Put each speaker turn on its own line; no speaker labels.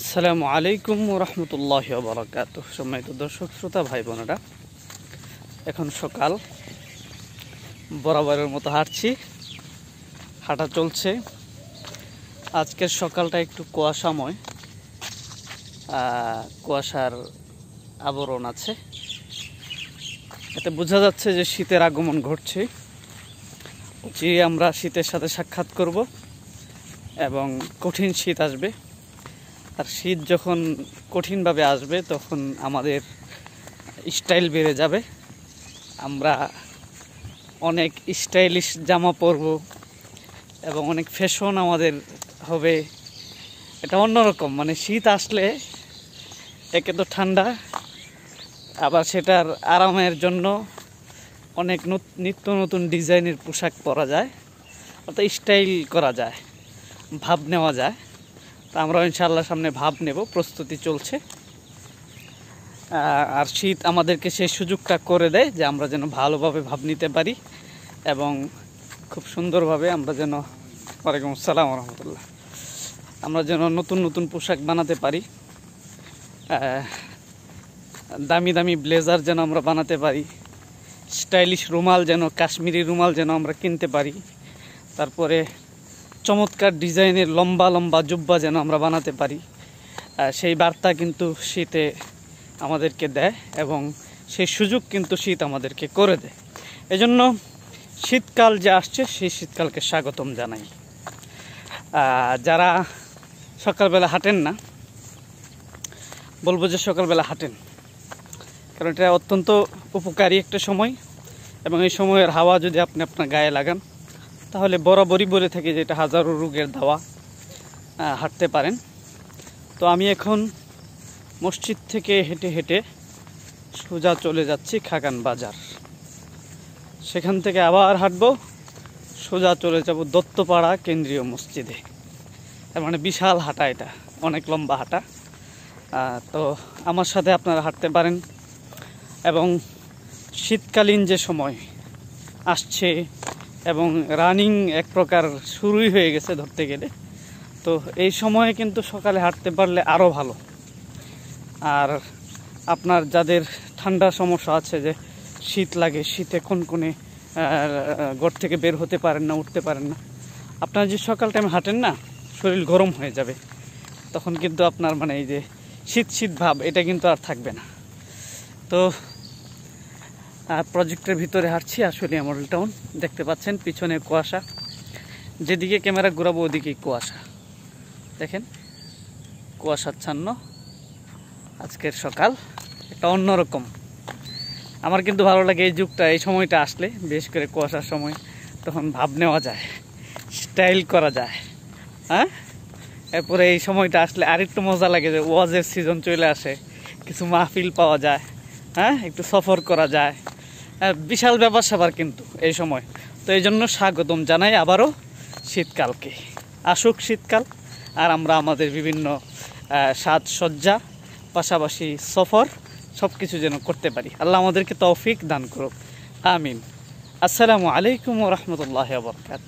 আসসালামু আলাইকুম রহমতুল্লাহ বরাকাত সম্মানিত দর্শক, শ্রোতা, ভাই, বোনেরা, এখন সকাল, বরাবরের মতো হাঁটছি, হাঁটা চলছে। আজকের সকালটা একটু কুয়াশাময় কুয়াশার আবরণ আছে। এতে বোঝা যাচ্ছে যে শীতের আগমন ঘটছে। যে আমরা শীতের সাথে সাক্ষাৎ করব এবং কঠিন শীত আসবে। আর শীত যখন কঠিনভাবে আসবে, তখন আমাদের স্টাইল বেড়ে যাবে। আমরা অনেক স্টাইলিশ জামা পরব এবং অনেক ফ্যাশন আমাদের হবে। এটা অন্যরকম মানে শীত আসলে একে তো ঠান্ডা, আবার সেটার আরামের জন্য অনেক নত- নিত্য নতুন ডিজাইনের পোশাক পরা যায়, অর্থাৎ স্টাইল করা যায়, ভাব নেওয়া যায়। তা আমরা ইনশাল্লাহ সামনে ভাব নেব, প্রস্তুতি চলছে। আর শীত আমাদেরকে সেই সুযোগটা করে দেয় যে আমরা যেন ভালোভাবে ভাব নিতে পারি এবং খুব সুন্দরভাবে আমরা যেন, ওয়ালাইকুম আসসালাম রহমতুল্লাহ আমরা যেন নতুন নতুন পোশাক বানাতে পারি। দামি দামি ব্লেজার যেন আমরা বানাতে পারি। স্টাইলিশ রুমাল যেন, কাশ্মীরি রুমাল যেন আমরা কিনতে পারি। তারপরে চমৎকার ডিজাইনের লম্বা লম্বা জুব্বা যেন আমরা বানাতে পারি। সেই বার্তা কিন্তু শীতে আমাদেরকে দেয় এবং সেই সুযোগ কিন্তু শীত আমাদেরকে করে দেয়। এজন্য শীতকাল যে আসছে, সেই শীতকালকে স্বাগতম জানাই। যারা সকালবেলা হাঁটেন না, বলব যে সকালবেলা হাঁটেন। কারণ এটা অত্যন্ত উপকারী একটা সময় এবং এই সময়ের হাওয়া যদি আপনি আপনার গায়ে লাগান তাহলে বরাবরই বলে থাকি যে এটা হাজারো রোগের দাওয়া হাঁটতে পারেন। তো আমি এখন মসজিদ থেকে হেঁটে হেঁটে সোজা চলে যাচ্ছি খাগান বাজার। সেখান থেকে আবার হাঁটবো, সোজা চলে যাব দত্তপাড়া কেন্দ্রীয় মসজিদে। তার মানে বিশাল হাঁটা এটা, অনেক লম্বা হাঁটা। তো আমার সাথে আপনারা হাঁটতে পারেন। এবং শীতকালীন যে সময় আসছে এবং রানিং এক প্রকার শুরুই হয়ে গেছে ধরতে গেলে। তো এই সময়ে কিন্তু সকালে হাঁটতে পারলে আরও ভালো। আর আপনার যাদের ঠান্ডা সমস্যা আছে যে শীত লাগে, শীতে কোন কোনে ঘর থেকে বের হতে পারেন না, উঠতে পারেন না, আপনার যে সকাল টাইমে হাঁটেন না, শরীর গরম হয়ে যাবে। তখন কিন্তু আপনার মানে এই যে শীত শীত ভাব, এটা কিন্তু আর থাকবে না। তো প্রজেক্টের ভিতরে হাঁটছি, আসলে মডেল টাউন দেখতে পাচ্ছেন, পিছনে কুয়াশা। যেদিকে ক্যামেরা ঘুরাবো ওদিকেই কুয়াশা। দেখেন, কুয়াশাচ্ছন্ন। আজকের সকাল, একটা অন্যরকম। আমার কিন্তু ভালো লাগে এই যুগটা, এই সময়টা আসলে, বিশেষ করে কুয়াশার সময়, তখন ভাব নেওয়া যায় স্টাইল করা যায়। হ্যাঁ? এরপরে এই সময়টা আসলে আরেকটু মজা লাগে যে, ওয়াজের সিজন চলে আসে, কিছু মাহফিল পাওয়া যায় হ্যাঁ? একটু সফর করা যায়। বিশাল ব্যাপার স্যাপার কিন্তু এই সময়। তো এই জন্য স্বাগতম জানাই আবারও শীতকালকে। আসুক শীতকাল, আর আমরা আমাদের বিভিন্ন সাজসজ্জা, পাশাপাশি সফর সব কিছু যেন করতে পারি। আল্লাহ আমাদেরকে তৌফিক দান করুক। আমিন। আসসালামু আলাইকুম রহমতুল্লাহ বরকাত